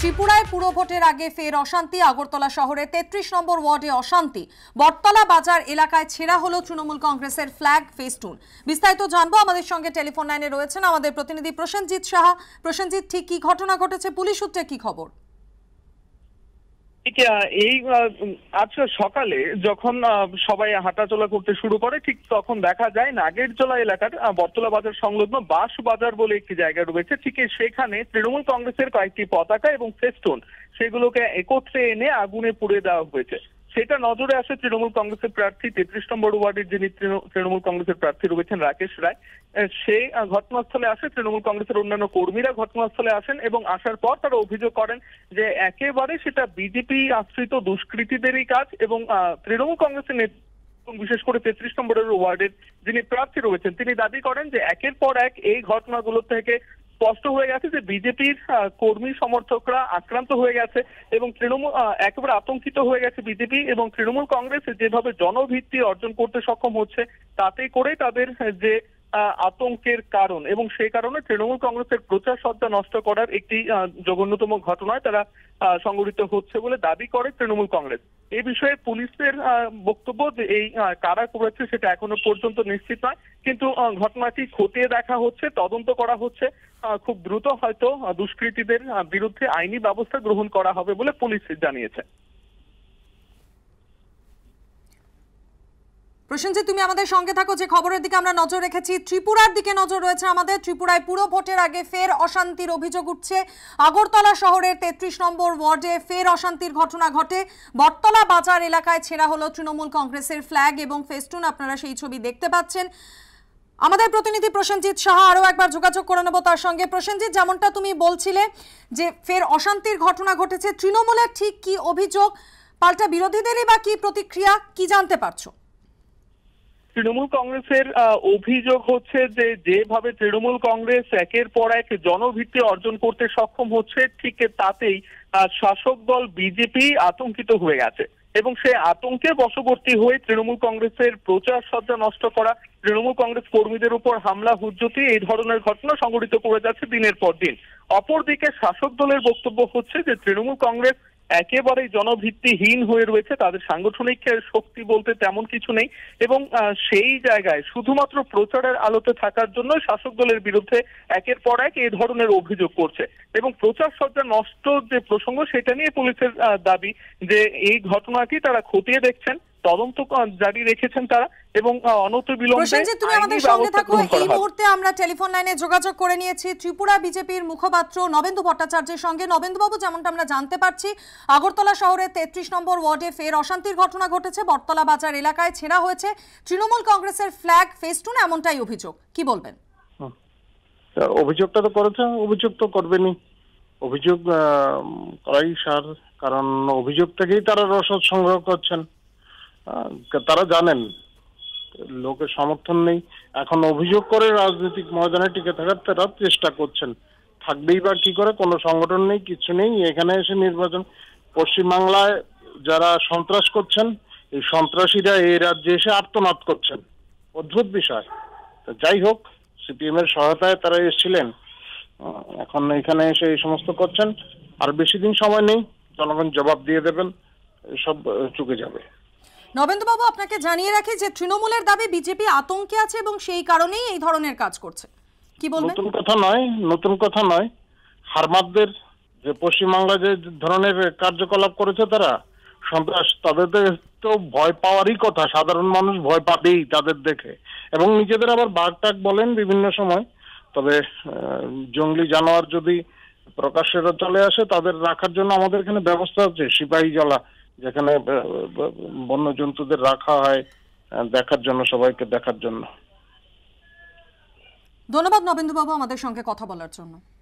ত্রিপুরায় পুরভোটের আগে ফের অশান্তি, আগরতলা শহরে তেত্রিশ নম্বর ওয়ার্ডে অশান্তি। বটতলা বাজার এলাকায় ছেঁড়া হলো তৃণমূল কংগ্রেসের ফ্ল্যাগ ফেস্টুন। বিস্তারিত জানব, আমাদের সঙ্গে টেলিফোন লাইনে রয়েছেন আমাদের প্রতিনিধি প্রসেনজিৎ সাহা। প্রসেনজিৎ, ঠিক কি ঘটনা ঘটেছে? পুলিশ সূত্রে কি খবর? এই আজকে সকালে যখন সবাই হাঁটাচলা করতে শুরু করে, ঠিক তখন দেখা যায় নাগেরচলা এলাকার বটতলা বাজার সংলগ্ন বাস বাজার বলে একটি জায়গা রয়েছে। ঠিক সেখানে তৃণমূল কংগ্রেসের কয়েকটি পতাকা এবং ফেস্টুন, সেগুলোকে একত্রে এনে আগুনে পুড়ে দেওয়া হয়েছে। সেটা নজরে আসে তৃণমূল কংগ্রেসের প্রার্থী, তেত্রিশ নম্বর ওয়ার্ডের যিনি তৃণমূল কংগ্রেসের প্রার্থী রয়েছেন রাকেশ রায় সে ঘটনাস্থলে আসে, তৃণমূল কংগ্রেসের অন্যান্য কর্মীরা ঘটনাস্থলে আসেন এবং আসার পর তারা অভিযোগ করেন যে একেবারে সেটা বিজেপি আশ্রিত দুষ্কৃতীদেরই কাজ এবং তৃণমূল কংগ্রেসের নেতৃত্ব বিশেষ করে তেত্রিশ নম্বরের ওয়ার্ডের যিনি প্রার্থী রয়েছেন, তিনি দাবি করেন যে একের পর এক এই ঘটনাগুলো থেকে স্পষ্ট হয়ে গেছে যে বিজেপির কর্মী সমর্থকরা আক্রান্ত হয়ে গেছে এবং তৃণমূল একেবারে আতঙ্কিত হয়ে গেছে বিজেপি এবং তৃণমূল কংগ্রেস যেভাবে জনভিত্তি অর্জন করতে সক্ষম হচ্ছে, তাতে করে তাদের যে আতঙ্কের কারণ এবং সেই কারণে তৃণমূল কংগ্রেসের প্রচার সজ্জা নষ্ট করার একটি জঘন্যতম ঘটনায় তারা সংগঠিত হচ্ছে বলে দাবি করে তৃণমূল কংগ্রেস। এই বিষয়ে পুলিশের বক্তব্য যে এই কারা করেছে সেটা এখনও পর্যন্ত নিশ্চিত নয়। কিন্তু ঘটনাটি খতিয়ে দেখা হচ্ছে, তদন্ত করা হচ্ছে খুব দ্রুত হয়তো দুষ্কৃতীদের বিরুদ্ধে আইনি ব্যবস্থা গ্রহণ করা হবে বলে পুলিশ জানিয়েছে। প্রসেনজিৎ তুমি আমাদের সঙ্গে থাকো, যে খবরের দিকে আমরা নজর রেখেছি, ত্রিপুরার দিকে নজর রয়েছে আমাদের। ত্রিপুরায় পুরো ভোটের আগে ফের অশান্তির অভিযোগ উঠছে। আগরতলা শহরের তেত্রিশ নম্বর ওয়ার্ডে ফের অশান্তির ঘটনা ঘটে। বটতলা বাজার এলাকায় ছেঁড়া হলো তৃণমূল কংগ্রেসের ফ্ল্যাগ এবং ফেস্টুন আপনারা সেই ছবি দেখতে পাচ্ছেন। আমাদের প্রতিনিধি প্রসেনজিৎ সাহা আরও একবার যোগাযোগ করে নেব তার সঙ্গে। প্রসেনজিৎ, যেমনটা তুমি বলছিলে যে ফের অশান্তির ঘটনা ঘটেছে, তৃণমূলের ঠিক কি অভিযোগ? পাল্টা বিরোধীদেরই বা কি প্রতিক্রিয়া? কি জানতে পারছ? তৃণমূল কংগ্রেসের অভিযোগ হচ্ছে যে যেভাবে তৃণমূল কংগ্রেস একের পর এক জনভিত্তি অর্জন করতে সক্ষম হচ্ছে, ঠিক তাতেই শাসক দল বিজেপি আতঙ্কিত হয়ে গেছে। এবং সেই আতঙ্কে বশবর্তী হয়ে তৃণমূল কংগ্রেসের প্রচার সজ্জা নষ্ট করা, তৃণমূল কংগ্রেস কর্মীদের উপর হামলা, হুজ্জতি, এই ধরনের ঘটনা সংঘটিত করে যাচ্ছে দিনের পর দিন। অপরদিকে শাসক দলের বক্তব্য হচ্ছে যে তৃণমূল কংগ্রেস একেবারেই জনভিত্তিহীন হয়ে রয়েছে, তাদের সাংগঠনিক শক্তি বলতে তেমন কিছু নেই এবং সেই জায়গায় শুধুমাত্র প্রচারের আলোতে থাকার জন্য শাসক দলের বিরুদ্ধে একের পর এক এই ধরনের অভিযোগ করছে এবং প্রচার সজ্জা নষ্ট যে প্রসঙ্গ, সেটা নিয়ে পুলিশের দাবি যে এই ঘটনাটি তারা খতিয়ে দেখছেন। তদন্ত জারি রেখেছেন তারা এবং অনত বিলম্বে তুমি আমাদের সঙ্গে থাকো। এই মুহূর্তে আমরা টেলিফোন লাইনে যোগাযোগ করে নিয়েছি ত্রিপুরা বিজেপির মুখপাত্র নবেন্দু ভট্টাচার্যের সঙ্গে। নবেন্দুবাবু যেমনটা আমরা জানতে পারছি আগরতলা শহরের তেত্রিশ নম্বর ওয়ার্ডে ফের অশান্তির ঘটনা ঘটেছে। বটতলা বাজার এলাকায় ছেঁড়া হয়েছে। তৃণমূল কংগ্রেসের ফ্ল্যাগ ফেস্টুন এমনটাই অভিযোগ। কি বলবেন? অভিযোগটা তো করেছে অভিযোগ তো করবেনই। অভিযোগ করাই সার কারণ অভিযোগ থেকেই তারা রসদ সংগ্রহ করছেন। তারা জানেন, লোকের সমর্থন নেই। এখন অভিযোগ করে রাজনৈতিক ময়দানে টিকে থাকার তারা চেষ্টা করছেন। থাকবেই বা কি করে, কোনো সংগঠন নেই, কিছু নেই। এখানে এসে নির্বাচন, পশ্চিমবাংলায় যারা সন্ত্রাস করছেন, এই সন্ত্রাসীরা এই রাজ্যে এসে আর্তনাদ করছেন। অদ্ভুত বিষয়। তো যাই হোক সিপিএম এর সহায়তায় তারা এসেছিলেন। এখন এখানে এসে এই সমস্ত করছেন। আর বেশি দিন সময় নেই, জনগণ জবাব দিয়ে দেবেন, সব চুকে যাবে। নবেন্দুবাবু আপনাকে জানিয়ে রাখি যে তৃণমূলের দাবি বিজেপি আতঙ্কে আছে এবং সেই কারণেই এই ধরনের কাজ করছে। কি বলবেন? নতুন কথা নয়, নতুন কথা নয়। হারমাদদের যে পশ্চিমবাংলা যে ধরনের কার্যকলাপ করেছে তারা, সন্ত্রাস, তাদের তো ভয় পাওয়ারই কথা। সাধারণ মানুষ ভয় পাবেই তাদের দেখে। এবং নিজেদের আবার বাঘ টাক বলেন বিভিন্ন সময়, তবে জঙ্গলি জানোয়ার যদি প্রকাশ্যে চলে আসে, তাদের রাখার জন্য আমাদের এখানে ব্যবস্থা আছে, সিপাহী জলা। যেখানে বন্য জন্তুদের রাখা হয় দেখার জন্য, সবাইকে দেখার জন্য। ধন্যবাদ নবেন্দুবাবু আমাদের সঙ্গে কথা বলার জন্য।